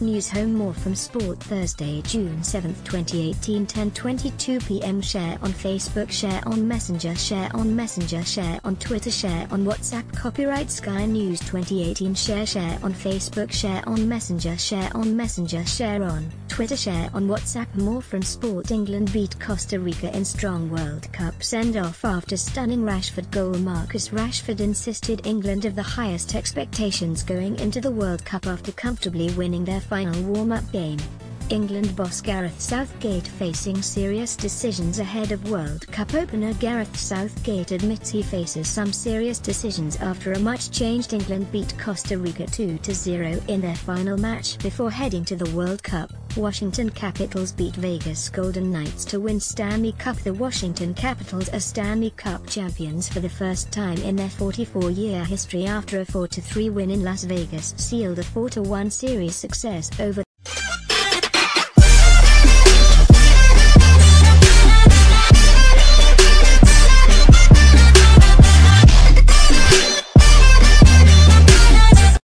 News Home More from Sport Thursday, June 7, 2018 10:22 p.m. Share on Facebook, share on Messenger, share on Messenger, share on Twitter, share on WhatsApp. Copyright Sky News 2018. Share share on Facebook, share on Messenger, share on Messenger, share on Twitter, share on WhatsApp. More from Sport. England beat Costa Rica in strong World Cup send-off after stunning Rashford goal. Marcus Rashford insisted England of the highest expectations going into the World Cup after comfortably winning their final warm-up game. England boss Gareth Southgate facing serious decisions ahead of World Cup opener Gareth Southgate admits he faces some serious decisions after a much-changed England beat Costa Rica 2-0 in their final match before heading to the World Cup. Washington Capitals beat Vegas Golden Knights to win Stanley Cup. The Washington Capitals are Stanley Cup champions for the first time in their 44-year history after a 4-3 win in Las Vegas sealed a 4-1 series success over